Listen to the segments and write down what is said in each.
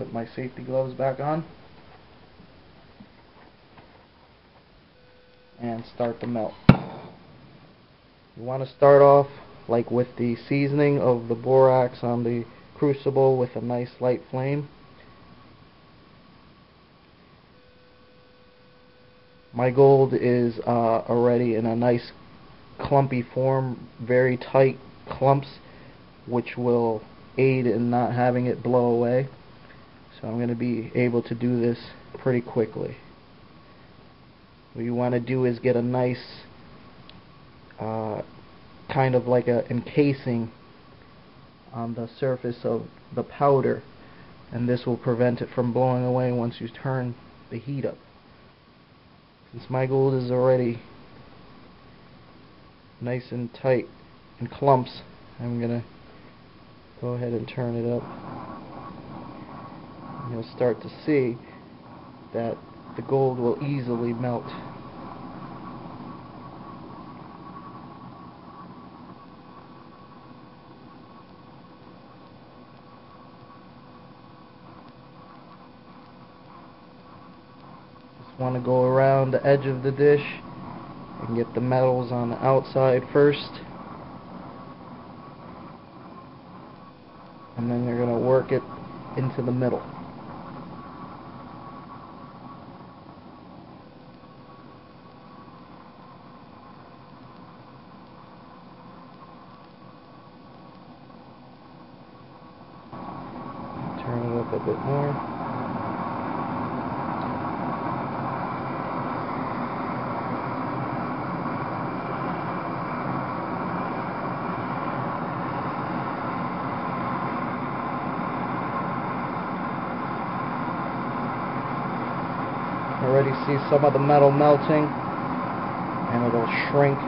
put my safety gloves back on. And start the melt. You want to start off like with the seasoning of the borax on the crucible with a nice light flame. My gold is uh, already in a nice clumpy form, very tight clumps, which will aid in not having it blow away. So I'm going to be able to do this pretty quickly. What you want to do is get a nice uh, kind of like a encasing on the surface of the powder and this will prevent it from blowing away once you turn the heat up. Since my gold is already nice and tight in clumps, I'm going to go ahead and turn it up. You'll start to see that the gold will easily melt. Just want to go around the edge of the dish and get the metals on the outside first and then you're going to work it into the middle turn it up a bit more. Already see some of the metal melting and it'll shrink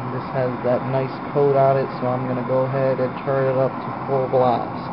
and this has that nice coat on it so I'm going to go ahead and turn it up to full blast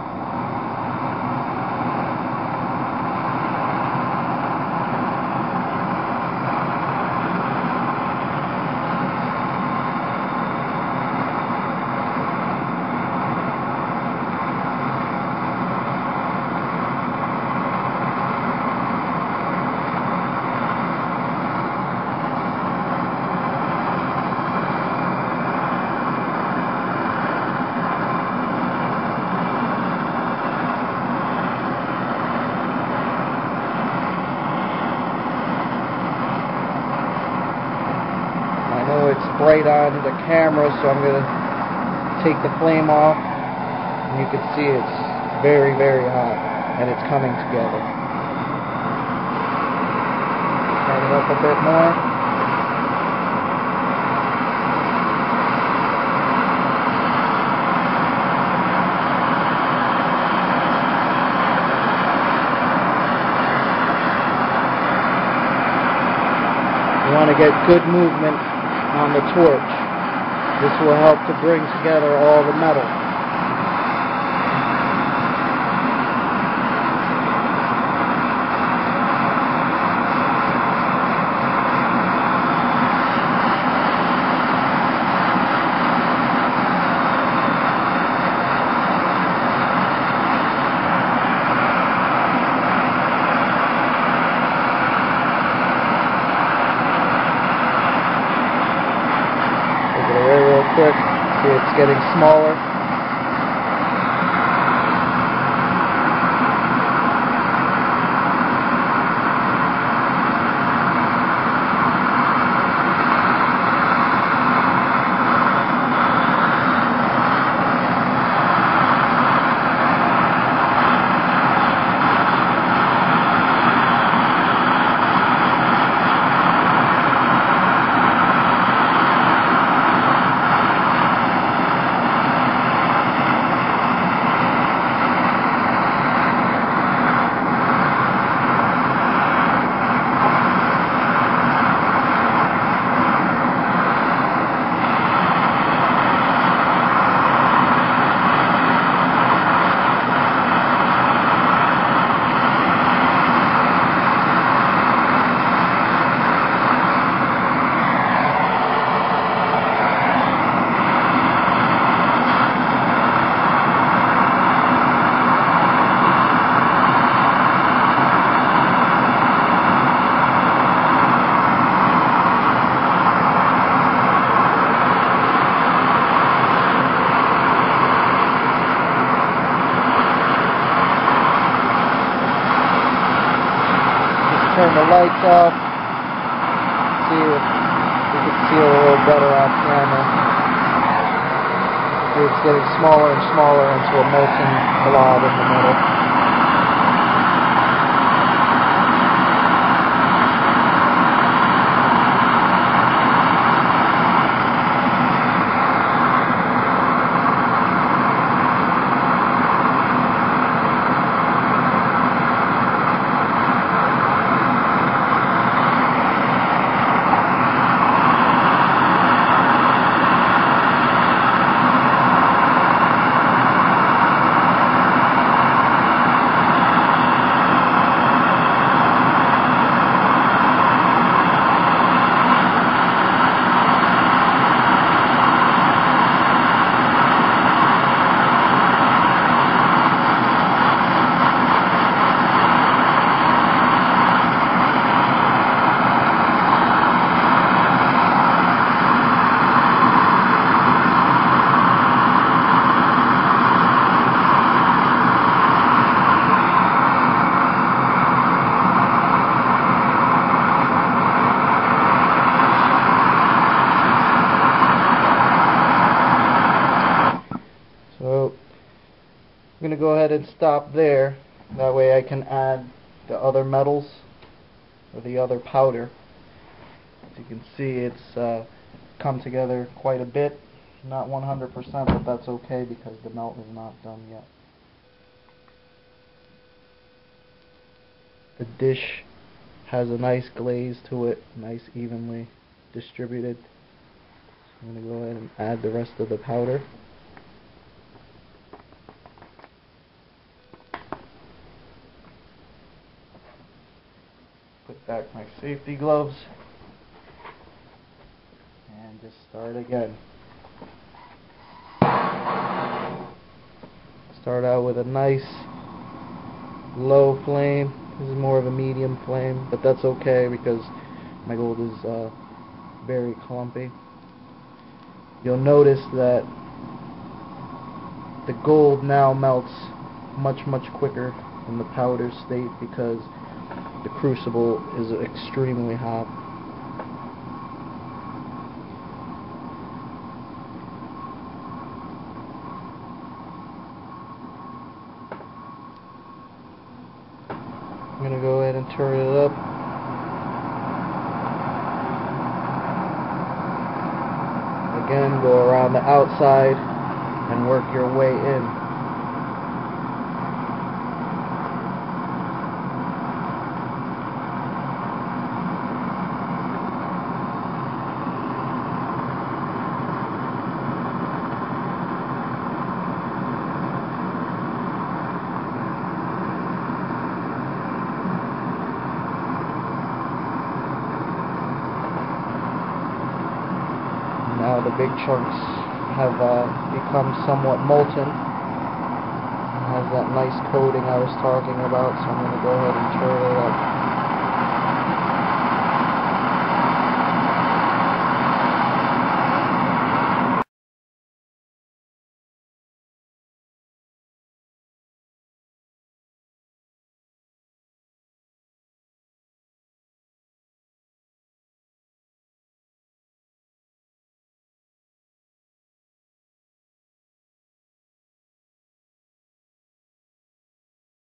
it's bright on the camera, so I'm going to take the flame off. And you can see it's very, very hot, and it's coming together. Turn it up a bit more. You want to get good movement on the torch. This will help to bring together all the metal. quick. See, it's getting smaller. Turn the lights off. See if we can see a little better on camera. It's getting smaller and smaller into a molten blob in the middle. I'm going to go ahead and stop there. That way I can add the other metals or the other powder. As you can see it's uh, come together quite a bit. Not 100% but that's okay because the melt is not done yet. The dish has a nice glaze to it, nice evenly distributed. I'm going to go ahead and add the rest of the powder. Back my safety gloves and just start again. Start out with a nice low flame. This is more of a medium flame, but that's okay because my gold is uh, very clumpy. You'll notice that the gold now melts much much quicker in the powder state because the crucible is extremely hot. I'm going to go ahead and turn it up. Again, go around the outside and work your way in. Now the big chunks have uh, become somewhat molten. It has that nice coating I was talking about, so I'm going to go ahead and turn it up.